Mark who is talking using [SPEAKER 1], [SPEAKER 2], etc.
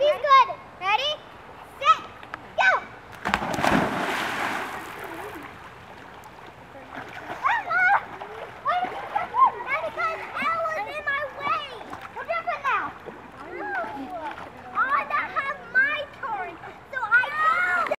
[SPEAKER 1] She's
[SPEAKER 2] good.